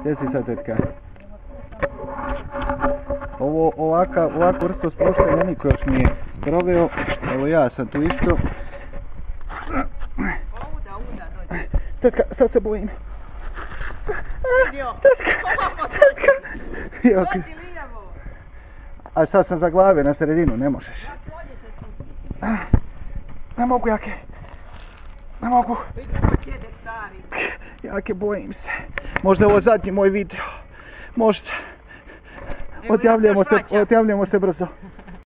Gdje si sad tetka? Ovo, ovaka, ovakvu vrstu spuštanja niko još nije proveo. Evo ja sam tu isto. Tetka, sad se bojim. Tetka, tetka. A sad sam za glave na sredinu, ne možeš. Ne mogu jake. Ne mogu. Stari. Jake, bojim se. Možda je ovo zadnji moj video. Možda. Još se, vraća. odjavljujemo se brzo.